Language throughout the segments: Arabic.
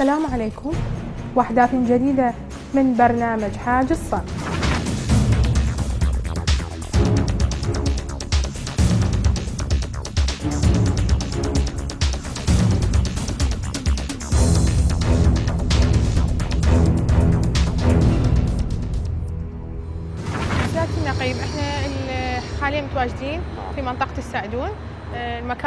السلام عليكم. واحداث جديدة من برنامج حاج الصف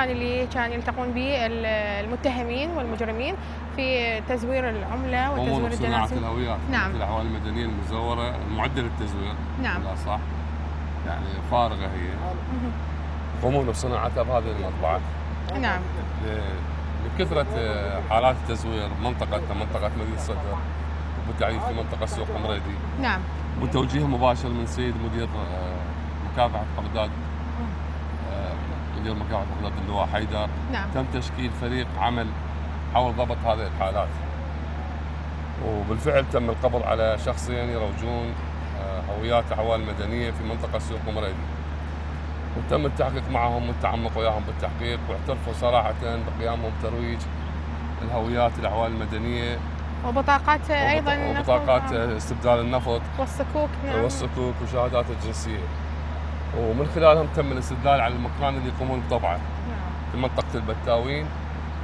المكان اللي كان يلتقون به ال- المتهمين والمجرمين في تزوير العملة عموما وتزوير صناعة الجنازة. الهويات نعم. الأحوال المدنية المزورة المعدة للتزوير نعم. لا صح. يعني فارغة هي. قوموا بصناعتها بهذه المطبعة نعم. ل- لكثرة آه، حالات التزوير منطقتنا منطقة مدينة صدر وبالتحديد في منطقة سوق مريدي نعم. وتوجيه مباشر من سيد مدير آه، مكافحة بغداد. مدير مكافحة بغداد اللواء حيدر. نعم. تم تشكيل فريق عمل حول ضبط هذه الحالات. وبالفعل تم القبض على شخصين يروجون آه، هويات أحوال مدنية في منطقة سوق مريدي وتم التحقيق معهم والتعمق وياهم بالتحقيق واعترفوا صراحة بقيامهم بترويج الهويات الأحوال المدنية. وبطاقات نفط وبطاقات استبدال النفط. والصكوك نعم. والصكوك وشهادات الجنسية. ومن خلالهم تم الاستدلال على المكان اللي يقومون بطبعه. نعم. في منطقة البتاوين.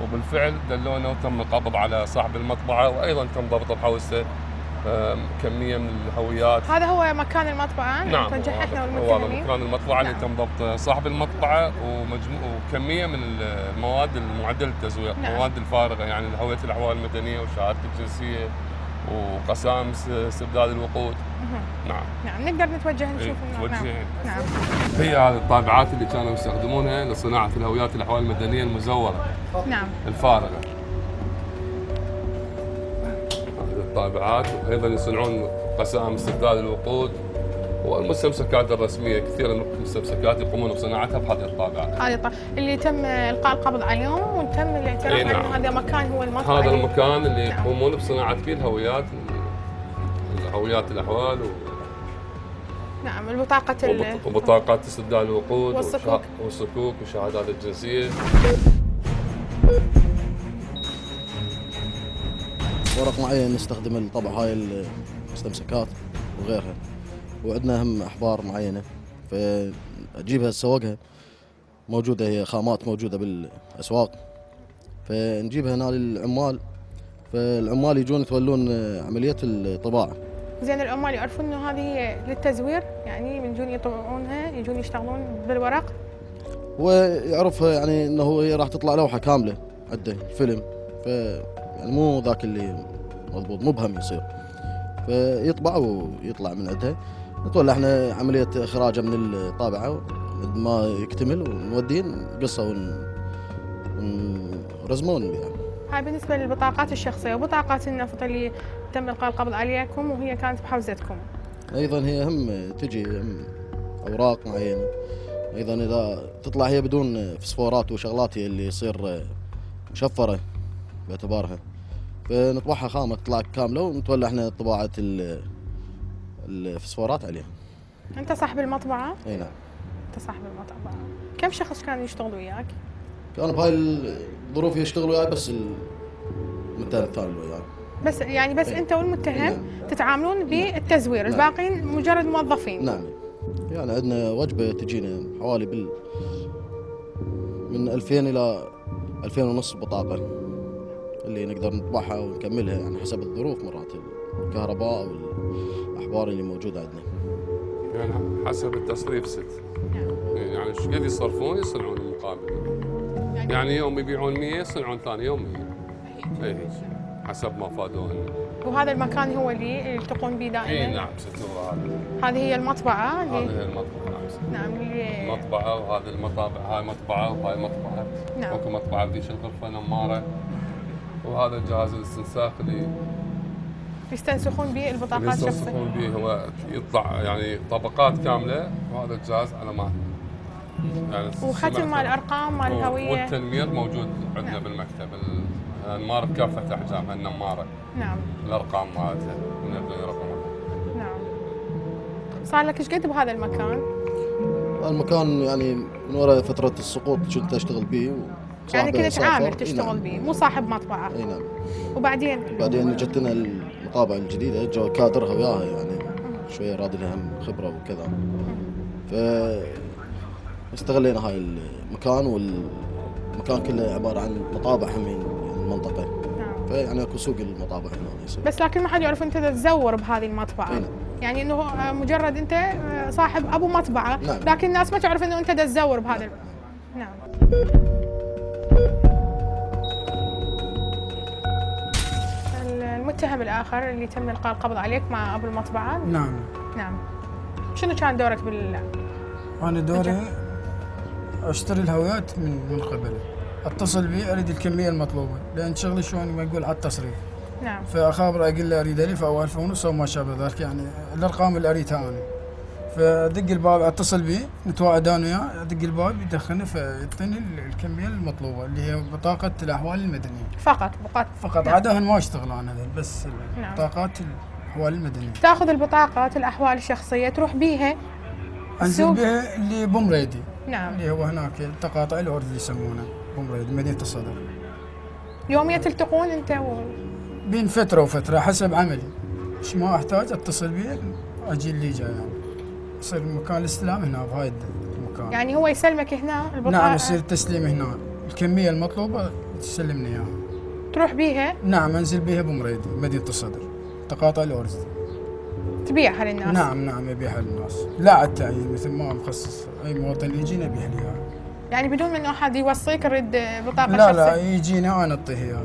وبالفعل دلونا وتم القبض على صاحب المطبعة وأيضا تم ضبط بحوزته آم، كمية من الهويات. هذا هو مكان المطبعة نعم نتوجه هو هذا- مكان المطبعة اللي نعم. تم ضبط صاحب المطبعة ومجموع وكمية من المواد المعدة للتزوير نعم. المواد الفارغة يعني هوية الأحوال المدنية وشهادة الجنسية. وقسام استبدال الوقود. نعم. نعم نقدر نتوجه نشوف إيه، إنه- نعم. توجهين. نعم. هي هذه الطابعات اللي كانوا يستخدمونها لصناعة الهويات الأحوال المدنية المزورة. نعم. الفارغة. هذه الطابعات وأيضا يصنعون قسائم استبدال الوقود. والمستمسكات الرسمية كثير من المستمسكات يقومون بصناعتها بهذه الطابعات هذه الط- اللي تم إلقاء القبض عليهم وتم الاعتراف إيه، نعم. هذا مكان هو المطبعة هذا اللي- المكان اللي نعم. يقومون بصناعة فيه الهويات الهويات الأحوال و- نعم البطاقة ال- وبط- وبطاقات استبدال الوقود والصكوك. والصكوك والشهادات الجنسية ورق معين نستخدم الطبع هاي المستمسكات وغيرها وعندنا هم احبار معينة فأجيبها اسوقها موجودة هي خامات موجودة بالأسواق. فنجيبها هنا للعمال فالعمال يجون يتولون عملية الطباعة. زين العمال يعرفون إنه هذه للتزوير يعني من يجون يطبعونها يجون يشتغلون بالورق. ويعرفها يعني إنه هي راح تطلع لوحة كاملة عنده فيلم ف يعني مو ذاك اللي مضبوط مبهم يصير. فيطبع ويطلع من عندها. نتولى إحنا عملية اخراجه من الطابعة ما يكتمل ونوديه نقصة ون ونرزمه ونبيعه. هاي بالنسبة للبطاقات الشخصية وبطاقات النفط اللي تم إلقاء القبض عليكم وهي كانت بحوزتكم. أيضا هي هم تجي هم أوراق معينة. أيضا إذا تطلع هي بدون فسفورات وشغلات هي اللي يصير مشفرة باعتبارها. فنطبعها خامة تطلع كاملة ونتولى إحنا طباعة الفسفورات عليها. أنت صاحب المطبعة؟ إي نعم. أنت صاحب المطبعة. كم شخص كانوا يشتغلوا وياك؟ كانوا بهاي الظروف يشتغلوا وياي بس المتهم الثاني اللي وياي بس يعني بس إيه. أنت والمتهم نعم. تتعاملون بالتزوير نعم. الباقيين مجرد موظفين. نعم. يعني عندنا وجبة تجينا حوالي بال من 2000 إلى 2000 ونص بطاقة اللي نقدر نطبعها ونكملها يعني حسب الظروف مرات. الكهرباء والاحبار اللي موجودة عندنا. يعني حسب التصريف ست. نعم. يعني إيش قد يصرفون يصنعون المقابل. يعني يوم يبيعون 100 يصنعون ثاني يوم 100 اي حسب ما فادونا وهذا المكان هو اللي يلتقون به دائما؟ اي نعم ست هذا. هذه هي المطبعة هذه هي المطبعة نعم نعم اللي مطبعة وهذه المطابع هاي مطبعة وهاي مطبعة. نعم. اكو مطبعة بديش الغرفه نمارة. وهذا الجهاز الاستنساخ اللي يستنسخون به البطاقات الشخصية. يستنسخون به هو يطلع يعني طبقات كاملة وهذا الجهاز على ما يعني وختم مال الأرقام مال الهوية. والتنمير موجود عندنا نعم. بالمكتب. النمارة بكافة أحجامها النمارة نعم. الأرقام مالتها من يبدأ يرقمها نعم. صار لك إيش قد بهذا المكان؟ المكان يعني من وراء فترة السقوط كنت أشتغل به يعني كنت. عامل تشتغل نعم. به مو صاحب مطبعة. إي نعم. وبعدين؟ بعدين جتنا المطابع الجديدة جو كادرها وياها يعني شوية راد لها هم خبرة وكذا ف استغلينا هاي المكان والمكان كله عبارة عن مطابع هم يعني المنطقة نعم. فيعني أكو سوق المطابع هنا يصير بس لكن ما حد يعرف أنت تتزور بهذه المطبعة إي نعم. يعني إنه مجرد أنت صاحب أبو مطبعة نعم. لكن الناس ما تعرف إنه أنت تتزور بهذا ال- نعم المتهم الآخر اللي تم إلقاء القبض عليك مع أبو المطبعة؟ نعم. نعم. شنو كان دورك بال أنا دوري أشتري الهويات من من قبله أتصل به أريد الكمية المطلوبة. لأن شغلي شلون ما يقول على التصريف. نعم. فاخابره أقول له أريد ألف أو ألف ونص أو ما شابه ذلك. يعني الأرقام اللي أريدها أنا. فادق الباب اتصل به نتواعد أنا وياه ادق الباب يدخلني فيعطيني الكمية المطلوبة اللي هي بطاقة الأحوال المدنية. فقط بقات فقط نعم. عادة ما اشتغل أنا بس نعم. بطاقات الأحوال المدنية. تاخذ البطاقات الأحوال الشخصية تروح بيها أنزل. بها اللي بمريدي نعم. اللي هو هناك تقاطع العرض اللي يسمونه بمريدي مدينة الصدر. يوميا تلتقون أنت و... بين فترة وفترة حسب عملي. إيش ما أحتاج أتصل به أجي اللي جاي. يعني يصير مكان الاستلام هنا بهاي المكان. يعني هو يسلمك هنا البطاقه نعم يصير التسليم هنا. الكمية المطلوبة تسلمني إياها. تروح بيها نعم أنزل بها بمريدي مدينة الصدر. تقاطع الأرز. تبيعها للناس نعم نعم يبيعها للناس لا التعيين مثل ما مخصص. أي مواطن يجي نبيع لي إياها. يعني بدون من أحد يوصيك نريد بطاقة لا لا شخصية؟ يجيني أنا أعطيه إياها.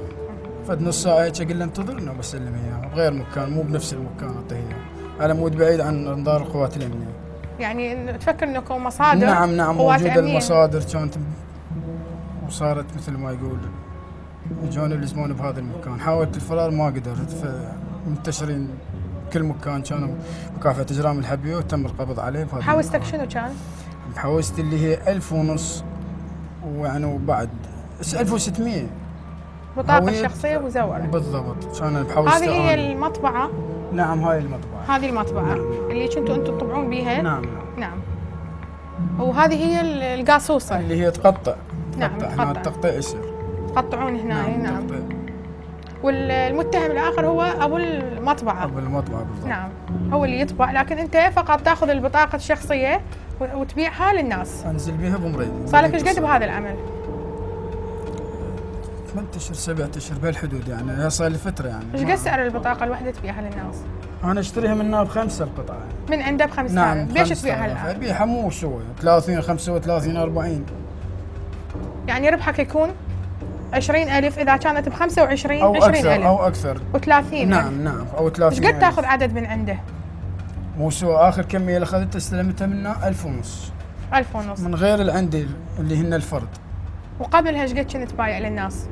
فد نص ساعة هيك أقول له انتظر إنه بسلم إياها. بغير مكان مو بنفس المكان أعطيه إياها. على مود بعيد عن انظار القوات الأمنية. يعني تفكر انكم مصادر نعم نعم موجودة. المصادر. كانت وصارت مثل ما يقول يجون يلزمون بهذا المكان. حاولت الفرار ما قدرت. فمنتشرين كل مكان. كانوا مكافحه إجرام الحبية وتم القبض عليه حوستك المكان. شنو كان؟ حوست اللي هي ألف ونص ويعني وبعد 1600 بطاقه شخصية مزوره بالضبط. كان بحوست هذه هي. المطبعة؟ نعم هاي المطبعة. هذه المطبعة اللي كنتوا أنتم تطبعون بيها؟ نعم. نعم. نعم وهذه هي ال- القاصوصة. اللي هي تقطع. نعم، تقطع. تقطع. التقطيع يصير. تقطعون هنا نعم تقطيع. والمتهم الآخر هو أبو المطبعة. أبو المطبعة بالضبط. نعم هو اللي يطبع. لكن أنت فقط تأخذ البطاقة الشخصية وتبيعها للناس. أنزل بها بمريد صار لك إيش قد بهذا العمل؟ 8 اشهر 7 اشهر بهالحدود يعني صار لي فترة يعني. إيش قد سعر البطاقة الواحده تبيعها للناس؟ أنا أشتريها منها بخمسة القطعه من عنده ب 5000 نعم ليش تبيعها. الآن؟ أبيعها مو شوي 30 35 40 يعني ربحك يكون 20000 إذا كانت ب 25 أو أكثر 20000 أو أكثر. و30 نعم نعم أو 30 إيش قد تاخذ عدد من عنده؟ مو سوى آخر كميه اللي اخذتها استلمتها منه 1000 ونص. 1000 ونص. من غير اللي عندي اللي هن الفرد. وقبلها إيش قد كنت بايع للناس؟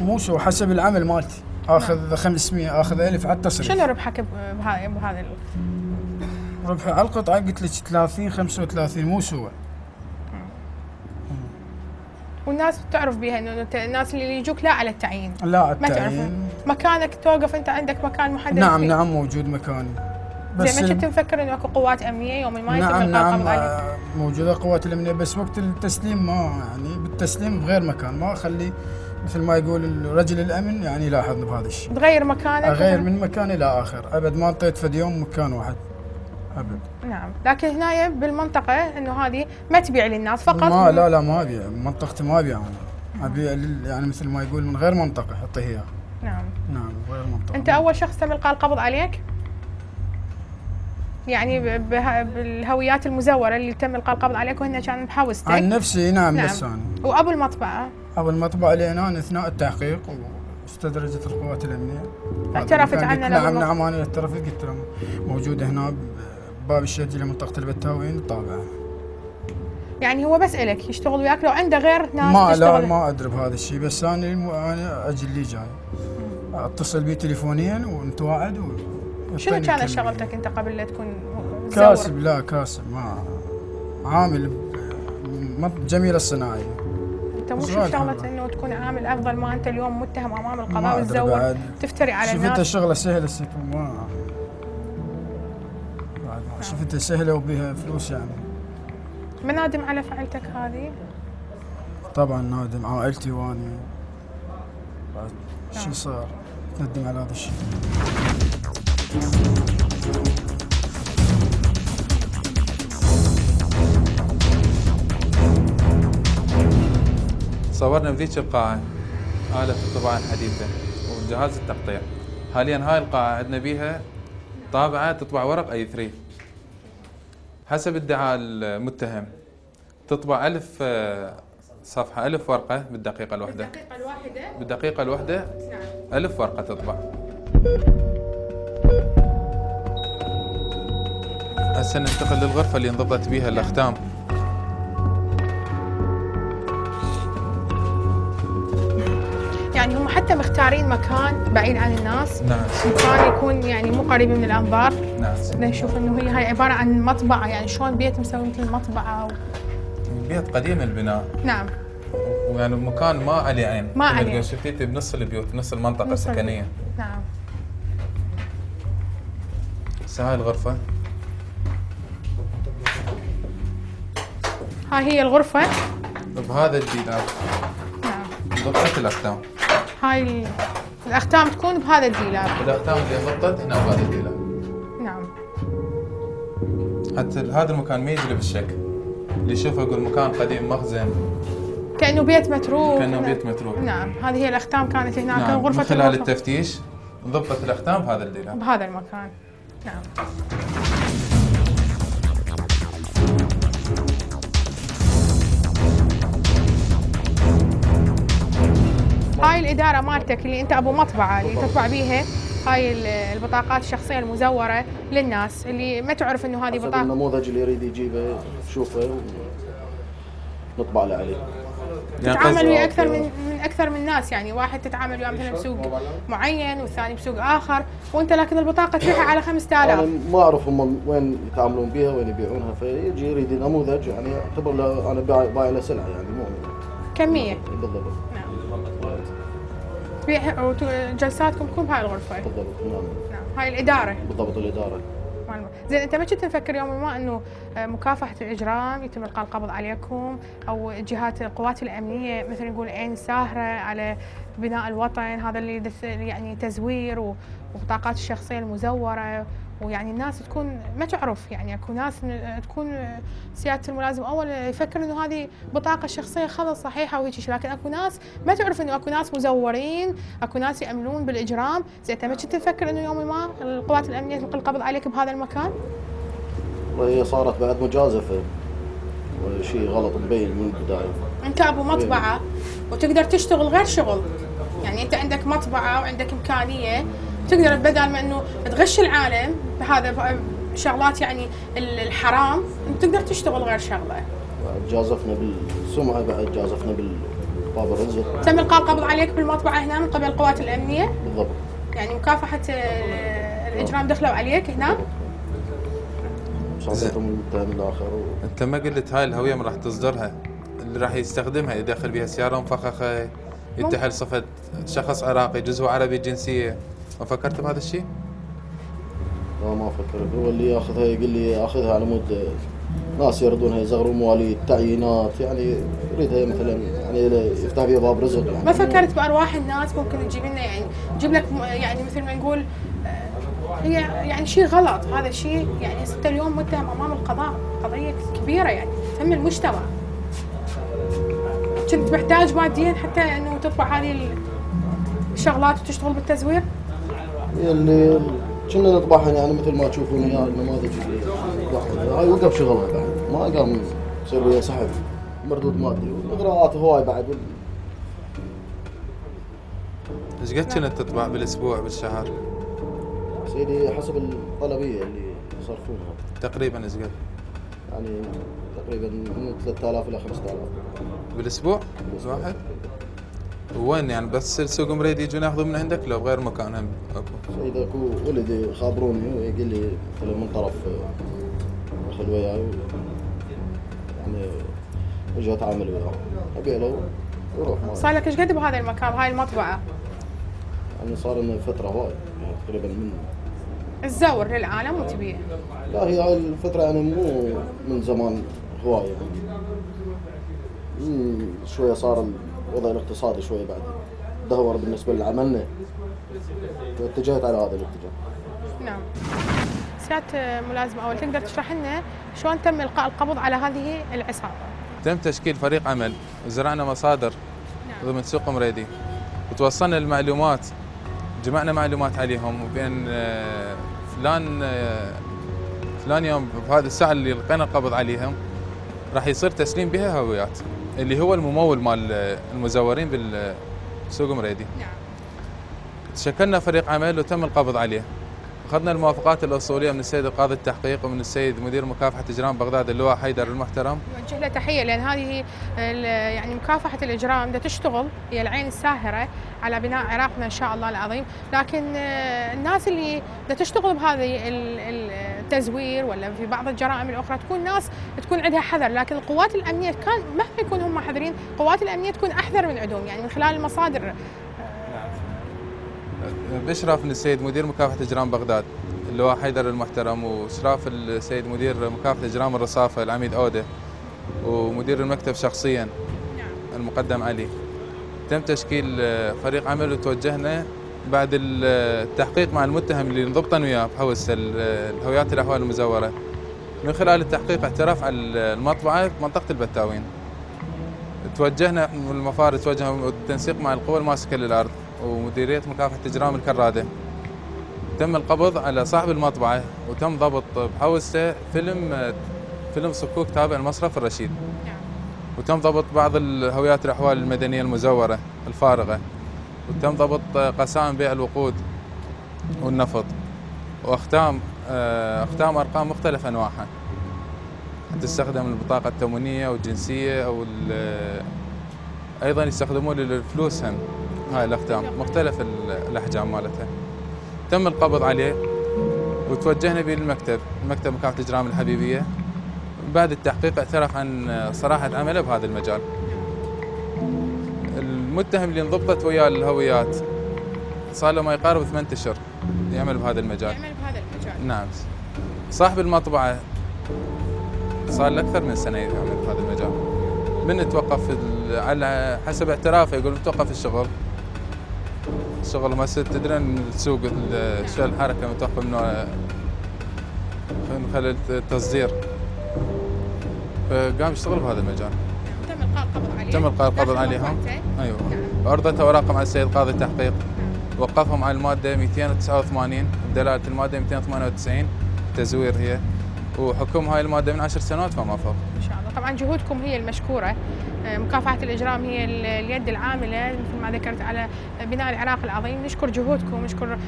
مو سوى حسب العمل مالتي. آخذ 500 آخذ 1000 على التصريف شنو ربحك بهذا بهذا ال- ربحي على القطعة قلت لك 30 35 مو سوى والناس تعرف بها إنه الناس اللي يجوك لا على التعيين. لا ما تعرف التعيين. مكانك توقف أنت عندك مكان محدد نعم فيه. نعم موجود مكاني. زي ما ال- كنت مفكر إنه أكو قوات أمنية يوم ما يتم نعم نعم آه، موجودة قوات الأمنية بس وقت التسليم ما يعني بالتسليم بغير مكان. ما أخلي مثل ما يقول رجل الأمن يعني يلاحظني بهذا الشيء. تغير مكانك؟ أغير و- من مكان إلى آخر. أبد ما انطيت فد يوم مكان واحد. أبد. نعم. لكن هنا بالمنطقة إنه هذه ما تبيع للناس فقط؟ ما لا لا ما أبيع. منطقتي ما أبيع أنا. أبيع لل- يعني مثل ما يقول من غير منطقة حطيه إياه نعم. نعم غير منطقة. أنت أول شخص تم إلقاء القبض عليك؟ يعني بالهويات المزورة اللي تم إلقاء القبض عليك وهن كان عن بحوستك نفسي نعم, نعم. بس أنا. وأبو المطبعة؟ أول ما طبع لي أنا أثناء التحقيق واستدرجت القوات الأمنية. اعترفت عنه نعم نعم أنا اعترفت قلت لهم موجودة هنا باب الشجرة لمنطقة البتاوين طابعة يعني هو بس إلك يشتغل وياك؟ لو عنده غير ناس ما لا ما أدري بهذا الشيء بس أنا الم- أنا أجل لي جاي. أتصل بي تليفونيا ونتواعد و شنو كانت. شغلتك أنت قبل لا تكون؟ كاسب لا كاسب ما. عامل الصناعية انت مو شو شغلة حلوة. إنه تكون عامل أفضل ما أنت اليوم متهم أمام ما القضاء وتزور تفتري على شفتها الناس. شغلة سهلة الست ما بعد ما شفتها سهلة وبها فلوس يعني. ما نادم على فعلتك هذه؟ طبعا نادم. عائلتي واني بعد شي صار؟ ندم على هذا الشيء. صورنا بذيك القاعة آلة الطباعة الحديثة وجهاز التقطيع. حاليا هاي القاعة عندنا بيها طابعة تطبع ورق أي 3 حسب ادعاء المتهم تطبع ألف آه، صفحة ألف ورقة بالدقيقة الواحدة. الدقيقة الواحدة؟ بالدقيقة الواحدة نعم. ألف ورقة تطبع. هسه ننتقل للغرفة اللي انضبطت بيها الأختام. يعني هم حتى مختارين مكان بعيد عن الناس. نعم. مكان يكون يعني مو قريب من الأنظار. نعم. نشوف إنه هي هاي عبارة عن مطبعة. يعني شلون بيت مسوي مثل مطبعة و... بيت قديم البناء. نعم. ويعني مكان ما عليه عين. ما عليه. شفتيتي بنص البيوت بنص المنطقة نص السكنية. نعم. هسه هاي الغرفة. هاي هي الغرفة. بهذا الديلاب نعم. ضبطت الأختام هاي ال- الأختام تكون بهذا الديلاب الأختام اللي ضبطت هنا بهذا الديلاب نعم. حتى هذا المكان ما يجلب الشك. اللي يشوفه يقول مكان قديم مخزن. كأنه بيت متروك كأنه بيت متروك. نعم. هذه هي الأختام كانت هناك نعم. من غرفه خلال الغرفة. التفتيش ضبطت الأختام بهذا الديلاب بهذا المكان. نعم. هاي الإدارة مالتك اللي أنت أبو مطبعة اللي تطبع بيها هاي ال- البطاقات الشخصية المزورة للناس اللي ما تعرف إنه هذه حسب بطاقة. النموذج اللي يريد يجيبه يشوفه ونطبع له عليه. يعني تتعامل ويا أكثر من من أكثر من ناس يعني واحد تتعامل وياه مثلا بسوق معين والثاني بسوق آخر وأنت لكن البطاقة تبيعها على 5000 أنا ما أعرف هم وين يتعاملون بها وين يبيعونها فيجي يريد نموذج يعني يعتبر له أنا بايع له سلعة يعني مو كمية. بالضبط. تبيع وجلساتكم تكون بهاي الغرفة. بالضبط نعم. نعم. هاي الإدارة. بالضبط الإدارة. زين أنت ما كنت تفكر يوم ما إنه آه، مكافحة الإجرام يتم إلقاء القبض عليكم أو جهات القوات الأمنية مثل نقول عين ساهرة على بناء الوطن هذا اللي يعني تزوير وبطاقات الشخصية المزورة ويعني الناس تكون ما تعرف يعني أكو ناس تكون سيادة الملازم أول يفكر إنه هذه بطاقة شخصية خلص صحيحة وهيك شيء لكن أكو ناس ما تعرف إنه أكو ناس مزورين أكو ناس يأمنون بالإجرام. زين انت ما كنت تفكر إنه يوم ما القوات الأمنية تلقي القبض عليك بهذا المكان؟ وهي صارت بعد مجازفة. شيء غلط مبين من البداية. أنت أبو مطبعة وتقدر تشتغل غير شغل. يعني أنت عندك مطبعة وعندك إمكانية تقدر بدل ما إنه تغش العالم بهذا شغلات يعني ال- الحرام انت تقدر تشتغل غير شغلة. جازفنا بالسمعه بعد جازفنا بالباب الرزق. تم إلقاء القبض عليك بالمطبعة هنا من قبل القوات الأمنية. بالضبط. يعني مكافحة الإجرام دخلوا عليك هنا. المتهم الآخر. و... أنت ما قلت هاي الهوية ما راح تصدرها اللي راح يستخدمها يدخل بها سيارة مفخخه يتحل صفة شخص عراقي جزء عربي الجنسيه ما فكرت بهذا الشيء؟ لا ما أفكر هو اللي ياخذها يقول لي اخذها على مود ناس يردونها يزغرون مواليد تعيينات يعني يريدها مثلا يعني يفتح فيها باب رزق يعني. ما فكرت بأرواح الناس ممكن تجيب لنا يعني تجيب لك يعني مثل ما نقول آه، هي يعني شيء غلط. هذا الشيء يعني انت اليوم متهم أمام القضاء قضية كبيرة يعني تهم المجتمع. كنت محتاج ماديا حتى إنه تطبع هذه الشغلات وتشتغل بالتزوير. اللي كنا نطبعها يعني مثل ما تشوفون إياه النماذج اللي نطبعها. هاي وقف شغلها بعد ما قام يصير ويا سحب مردود مادي والاغراءات هواي بعد إيش قد كنت تطبع بالأسبوع بالشهر؟ سيدي حسب الطلبية اللي يصرفونها تقريبا إيش قد؟ يعني تقريبا من 3000 إلى 5000 بالأسبوع؟ واحد؟ وين يعني؟ بس السوق مريد يجون ياخذون من عندك لو بغير مكان هم؟ اكو إذا اكو ولدي يخابروني ويقول لي مثلا من طرف آه، دخل وياي يعني أجي اتعامل وياه. ابيع له ويروح معي. صار لك إيش قد بهذا المكان بهاي المطبعة؟ يعني صار لنا فترة هواي يعني تقريبا من تزور للعالم وتبيع لا هي هاي الفترة يعني مو من زمان هواية. يعني شوية صار الوضع الاقتصادي شوية بعد. دهور بالنسبة لعملنا فاتجهت على هذا الاتجاه. نعم. سيادة ملازم أول. تقدر تشرح لنا شلون تم إلقاء القبض على هذه العصابة؟ تم تشكيل فريق عمل. وزرعنا مصادر نعم. ضمن سوق مريدي وتوصلنا المعلومات جمعنا معلومات عليهم. وبين آه، فلان آه، فلان يوم بهذه الساعة اللي لقينا القبض عليهم راح يصير تسليم بها هويات. اللي هو الممول مال المزورين بالسوق مريدي. نعم. شكلنا فريق عمل وتم القبض عليه. أخذنا الموافقات الأصولية من السيد القاضي التحقيق ومن السيد مدير مكافحة إجرام بغداد اللواء حيدر المحترم. نوجه له تحية لأن هذه يعني مكافحة الإجرام ده تشتغل هي العين الساهرة على بناء عراقنا إن شاء الله العظيم، لكن آه، الناس اللي ده تشتغل بهذه التزوير ولا في بعض الجرائم الأخرى تكون ناس تكون عندها حذر، لكن القوات الأمنية كان مهما يكون هم حذرين، القوات الأمنية تكون أحذر من عندهم يعني من خلال المصادر بإشراف من السيد مدير مكافحة إجرام بغداد اللواء حيدر المحترم وإشراف السيد مدير مكافحة إجرام الرصافة العميد أودة ومدير المكتب شخصيا المقدم علي. تم تشكيل فريق عمل وتوجهنا بعد ال- التحقيق مع المتهم اللي انضبطن وياه بحوس ال- الهويات الاحوال المزورة من خلال التحقيق اعترف على المطبعة بمنطقه البتاوين. توجهنا من المفارق توجه بالتنسيق مع القوى الماسكة للأرض ومديرية مكافحة إجرام الكرادة. تم القبض على صاحب المطبعة وتم ضبط بحوسته فيلم فيلم صكوك تابع لمصرف الرشيد. نعم. وتم ضبط بعض الهويات الاحوال المدنية المزورة الفارغة. وتم ضبط قسائم بيع الوقود والنفط. واختام آه، اختام أرقام مختلف انواعها تستخدم البطاقة التموينية والجنسية أو ال- أيضا يستخدمون للفلوس هم هاي الأختام. مختلف ال- الأحجام مالتها. تم القبض عليه وتوجهنا به للمكتب. مكتب مكافحه اجرام الحبيبية. بعد التحقيق اعترف عن صراحة عمله بهذا المجال. المتهم اللي انضبطت وياه الهويات. صار له ما يقارب ثمان أشهر يعمل بهذا المجال. يعمل بهذا المجال. نعم. صاحب المطبعة صار له أكثر من سنة يعمل بهذا المجال. من توقف على حسب اعترافه يقول توقف الشغل. الشغل ما تدرين السوق ال- شو الحركة متوقف منه من خلال التصدير. فقام يشتغل بهذا المجال. تم القاء القبض داخل عليهم. أيوه. عرضت اوراقهم على السيد قاضي التحقيق. وقفهم على المادة 289 بدلالة المادة 298 تزوير هي. وحكم هاي المادة من عشر سنوات فما فوق. إن شاء الله. طبعا جهودكم هي المشكورة. آه، مكافحة الإجرام هي ال- اليد العاملة مثل ما ذكرت على بناء العراق العظيم. نشكر جهودكم نشكر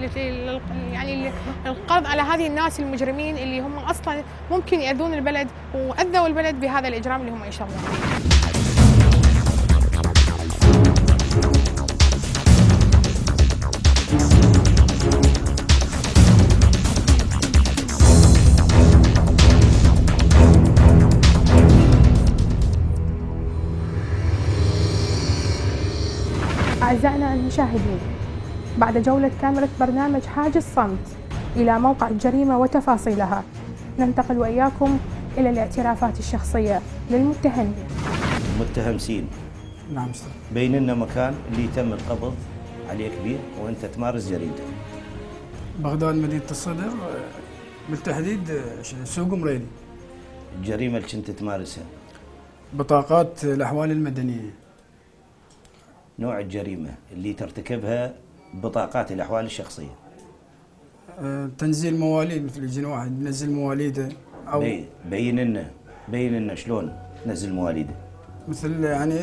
لت- لل- يعني القبض على هذه الناس المجرمين اللي هم أصلا ممكن يأذون البلد وأذوا البلد بهذا الإجرام اللي هم يشتغلون المشاهدين. بعد جولة كاميرا برنامج حاجز صمت إلى موقع الجريمة وتفاصيلها. ننتقل وإياكم إلى الاعترافات الشخصية للمتهمين متهم سين. نعم بين لنا مكان اللي يتم القبض عليه كبير وأنت تمارس جريمته. بغداد مدينة الصدر. بالتحديد سوق مريدي الجريمه اللي كنت تمارسها. بطاقات الأحوال المدنية. نوع الجريمة اللي ترتكبها بطاقات الأحوال الشخصية. آه، تنزيل مواليد مثل يجينا واحد ينزل مواليده أو بي- بين لنا بين لنا شلون تنزل مواليده؟ مثل يعني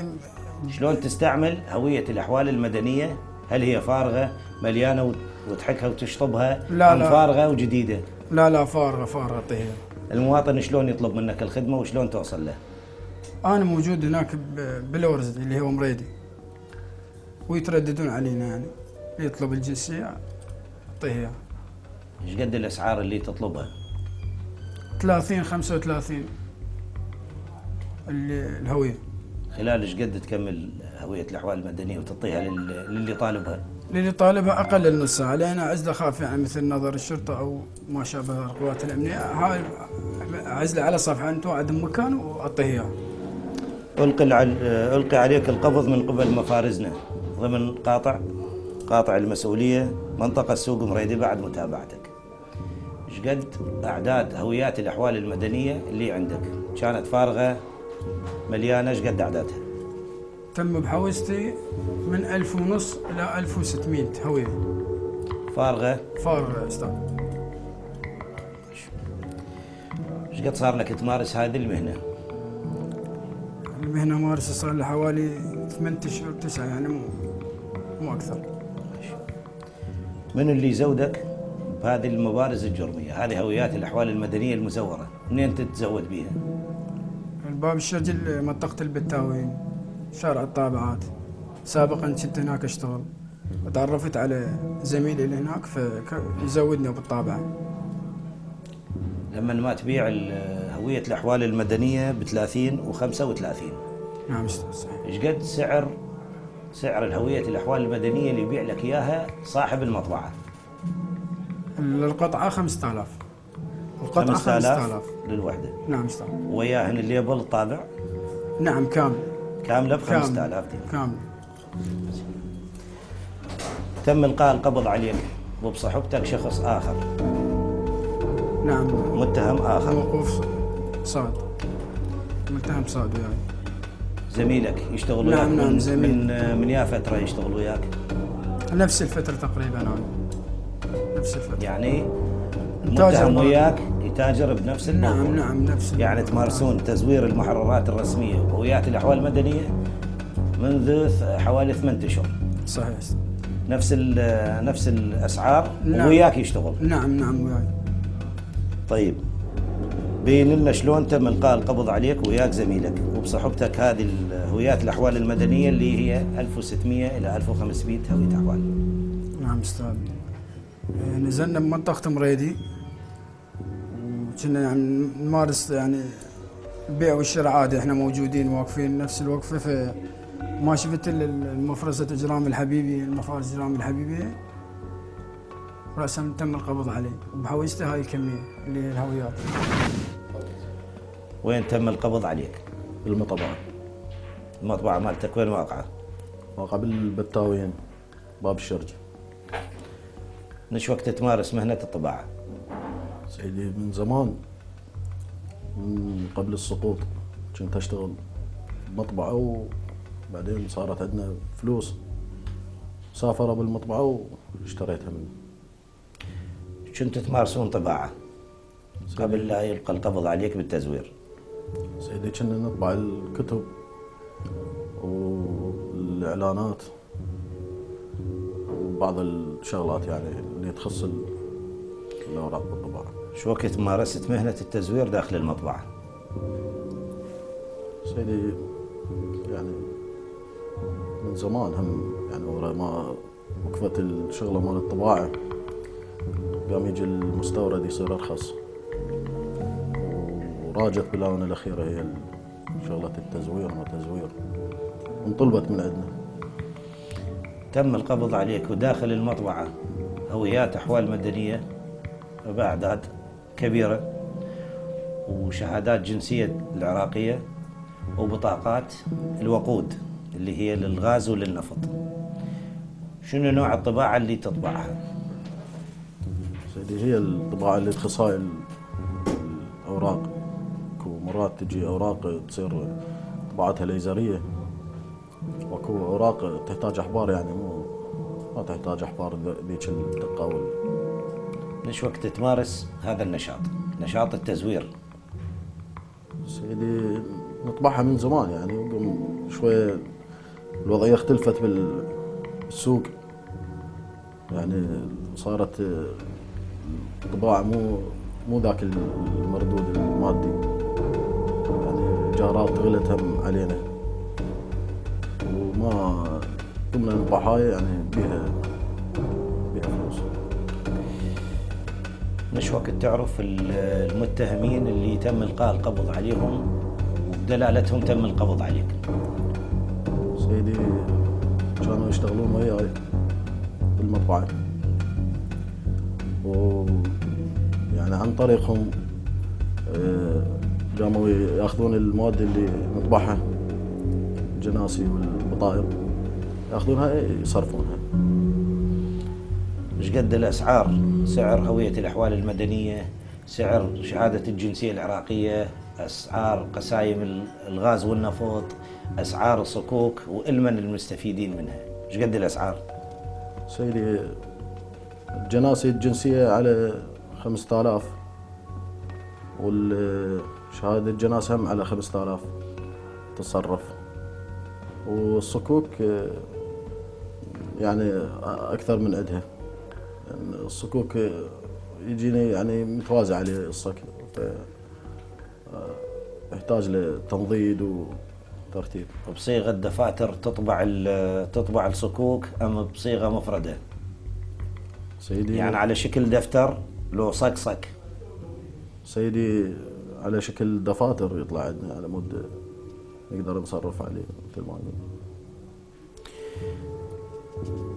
شلون تستعمل هوية الأحوال المدنية؟ هل هي فارغة مليانة وت- وتحكها وتشطبها؟ لا، لا. فارغة وجديدة؟ لا لا فارغة فارغة طيب. المواطن شلون يطلب منك الخدمة وشلون توصل له؟ أنا موجود هناك ب- بالورز اللي هو مريدي. ويترددون علينا يعني. يطلب الجنسيه اعطيه إياها. إيش قد الأسعار اللي تطلبها؟ 30 35 اللي الهوية. خلال إيش قد تكمل هوية الأحوال المدنية وتعطيها لل- للي طالبها؟ للي طالبها أقل من ساعه لأن عزله خاف يعني مثل نظر الشرطة أو ما شابه القوات الأمنية. هاي عزله على صفحة انت عندهم مكان ألقي, الع- ألقي عليك القبض من قبل مفارزنا. ضمن قاطع قاطع المسؤولية منطقة سوق مريدي بعد متابعتك. إيش قد أعداد هويات الأحوال المدنية اللي عندك؟ كانت فارغة مليانة إيش قد أعدادها؟ تم بحوزتي من ألف ونص إلى 1600 هوية. فارغة؟ فارغة أستاذ. إيش قد صار لك تمارس هذه المهنة؟ المهنة مارسة صار لها حوالي 8 أشهر 9 يعني مو مو أكثر. من اللي زودك بهذه المبارز الجرمية؟ هذه هويات الأحوال المدنية المزورة. منين تتزود بها الباب الشرجل منطقة البتاوين شارع الطابعات. سابقا كنت هناك أشتغل. تعرفت على زميلي اللي هناك فيزودني بالطابعة لما ما تبيع ال- هوية الأحوال المدنية ب 30 و 35 نعم أستاذ صحيح إيش قد سعر سعر الهوية الأحوال المدنية اللي يبيع لك إياها صاحب المطبعة؟ القطعة 5000 القطعة 5000 5000 للوحدة. نعم أستاذ. وياهن الليبل الطابع؟ نعم كامل. كاملة ب كامل. 5000 دينار. كامل. تم إلقاء القبض عليك وبصحبتك شخص آخر. نعم. متهم آخر. موقوف. صاد ملتهم صاد وياي زميلك يشتغل نعم، وياك نعم، من, زميل. من من يا فترة يشتغل وياك؟ نفس الفترة تقريبا أنا نفس الفترة. يعني معه. وياك يتاجر بنفس الموضوع. نعم نعم نفس يعني تمارسون تزوير المحررات الرسمية وهويات الأحوال المدنية منذ حوالي ثمانية أشهر. صحيح. نفس ال- نفس الأسعار نعم. وياك يشتغل. نعم نعم وياي. طيب. بين لنا شلون تم إلقاء القبض عليك وياك زميلك. وبصحبتك هذه الهويات الأحوال المدنية اللي هي 1600 إلى 1500 هوية أحوال. نعم أستاذ. آه، نزلنا بمنطقة مريدي. وكنا يعني نمارس يعني البيع والشراء عادي إحنا موجودين واقفين نفس الوقفة. فما شفت إلا المفرزة إجرام الحبيبي المفارز إجرام الحبيبي. رأسا تم القبض عليه وبحوزته هاي الكمية اللي هي الهويات. وين تم القبض عليك المطبعة المطبعة مالتك وين واقعة؟ واقع بالبتاوين باب الشرج نش وقت تمارس مهنة الطباعة؟ سيدي من زمان من قبل السقوط كنت أشتغل مطبعة وبعدين صارت عندنا فلوس. سافر بالمطبعة واشتريتها منه كنت تمارسون طباعة؟ قبل لا يلقى القبض عليك بالتزوير. سيدي كنا نطبع الكتب والإعلانات وبعض الشغلات يعني اللي تخص ال- الأوراق بالطباعة. شو وقت مارست مهنة التزوير داخل المطبعة؟ سيدي يعني من زمان هم يعني ورا ما وقفت الشغلة مال الطباعة قام يجي المستورد يصير أرخص. وراجت بالآونة الأخيرة هي شغلة التزوير ما تزوير. انطلبت من عندنا. تم القبض عليك وداخل المطبعة. هويات أحوال مدنية بأعداد كبيرة وشهادات جنسية العراقية وبطاقات الوقود اللي هي للغاز وللنفط. شنو نوع الطباعة اللي تطبعها؟ سيدي هي الطباعة اللي تخصها ال- الأوراق اكو مرات تجي أوراق تصير طباعتها ليزرية. واكو أوراق تحتاج أحبار يعني مو ما تحتاج أحبار ذ- ذيك الدقة وال... ليش وقت تمارس هذا النشاط؟ نشاط التزوير. سيدي نطبعها من زمان يعني شوية الوضعية اختلفت بال- بالسوق. يعني صارت الطباعة مو مو ذاك المردود المادي. يعني جارات غلت هم علينا. وما نطبع هاي يعني بيها بيها فلوس. مش وقت تعرف ال- المتهمين اللي تم إلقاء القبض عليهم وبدلالتهم تم القبض عليك. سيدي كانوا يشتغلون وياي المطبعة و يعني عن طريقهم آه، قاموا ياخذون المواد اللي نطبعها الجناسي والبطائر. ياخذونها يصرفونها. إيش قد الأسعار سعر هوية الأحوال المدنية سعر شهادة الجنسية العراقية أسعار قسايم الغاز والنفط أسعار الصكوك والمن المستفيدين منها. إيش قد الأسعار. سيدي الجناسي الجنسية على 5000 والشهاده الجناس هم على 5000 تصرف. والصكوك يعني أكثر من عدها يعني الصكوك يجيني يعني متوازي عليه الصك. ف يحتاج لتنضيد وترتيب. بصيغة دفاتر تطبع تطبع الصكوك أم بصيغة مفردة؟ سيدي. يعني على شكل دفتر لو صق سيدي على شكل دفاتر يطلع عندنا على مود نقدر نصرف عليه مثل ما نقول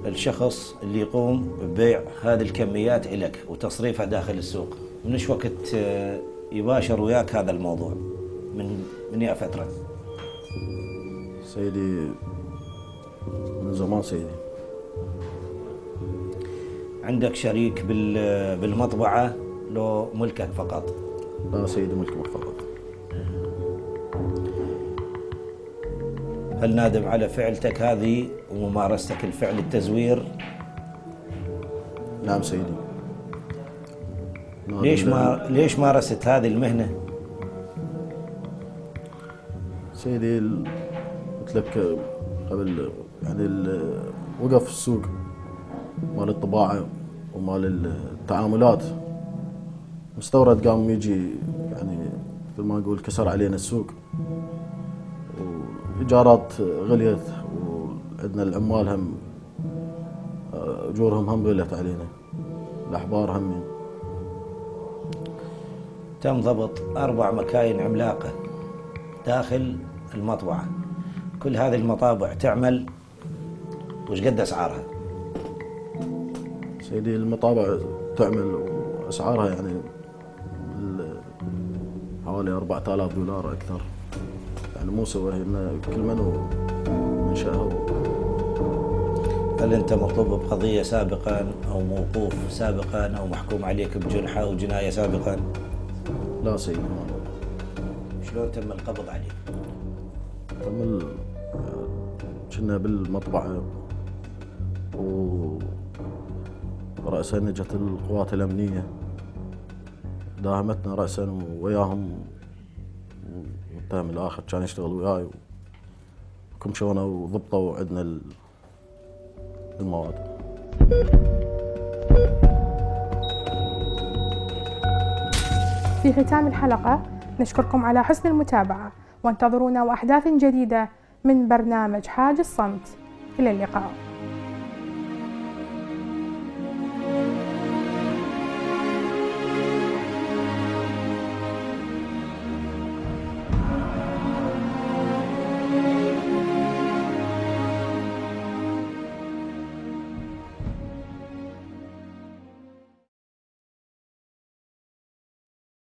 الشخص اللي يقوم ببيع هذه الكميات لك وتصريفها داخل السوق من إيش وقت آه، يباشر وياك هذا الموضوع؟ من من اي فترة؟ سيدي من زمان سيدي. عندك شريك بالمطبعة لو ملكك فقط. لا سيدي ملكك فقط هل نادم على فعلتك هذه وممارستك الفعل التزوير؟ نعم سيدي. ليش ما ليش مارست هذه المهنة؟ سيدي قلت لك قبل يعني وقف السوق مال الطباعة ومال التعاملات. مستورد قام يجي يعني مثل ما نقول كسر علينا السوق. والايجارات غليت وعندنا العمال هم اجورهم هم غلت علينا. الأحبار هم. تم ضبط أربع مكاين عملاقة داخل المطبعة. كل هذه المطابع تعمل وش قد أسعارها؟ سيدي المطابع تعمل وأسعارها يعني حوالي 4000 دولار أكثر يعني مو سوى كل من منشاه هل أنت مطلوب بقضية سابقا أو موقوف سابقا أو محكوم عليك بجنحة أو جناية سابقا؟ لا سيدي شلون تم القبض عليك؟ تم كنا بالمطبعة و رأسا جت القوات الأمنية داهمتنا رأسا وياهم. والمتهم الآخر كان يشتغل وياي كمشونا وضبطوا عندنا المواد. في ختام الحلقة نشكركم على حسن المتابعة وانتظرونا وأحداث جديدة من برنامج حاج الصمت. إلى اللقاء.